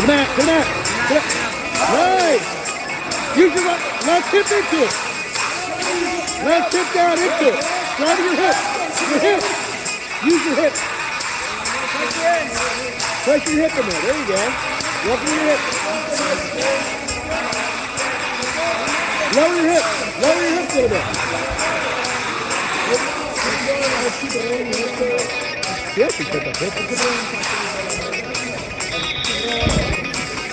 The mat, to the mat. To the, nice. Use your right. Left hip into it. Left hip down into it. Driving your hip. Your hip. Use your hip. Press your hip in there. There you go. Walk your hip. Lower your hip. Lower your hips a little bit. Yes, you pick up hip.